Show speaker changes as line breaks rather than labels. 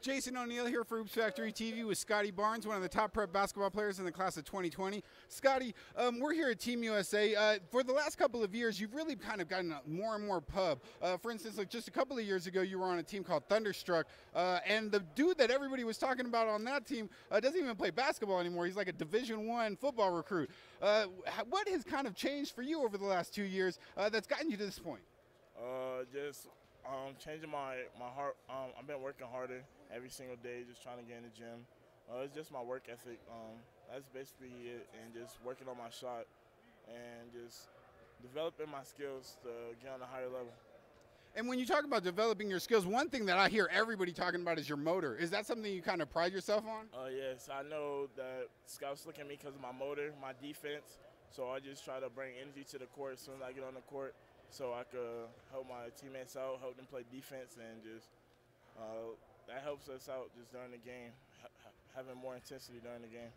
Jason O'Neill here for Hoops Factory TV with Scottie Barnes, one of the top prep basketball players in the class of 2020. Scottie, um, we're here at Team USA. Uh, for the last couple of years, you've really kind of gotten more and more pub. Uh, for instance, like just a couple of years ago, you were on a team called Thunderstruck, uh, and the dude that everybody was talking about on that team uh, doesn't even play basketball anymore. He's like a Division One football recruit. Uh, what has kind of changed for you over the last two years uh, that's gotten you to this point?
just um, changing my my heart. Um, I've been working harder every single day, just trying to get in the gym. Uh, it's just my work ethic. Um, that's basically it, and just working on my shot and just developing my skills to get on a higher level.
And when you talk about developing your skills, one thing that I hear everybody talking about is your motor. Is that something you kind of pride yourself on?
Uh, yes, I know that scouts look at me because of my motor, my defense. So I just try to bring energy to the court as soon as I get on the court so I could help my teammates out, help them play defense, and just uh, that helps us out just during the game, ha- having more intensity during the game.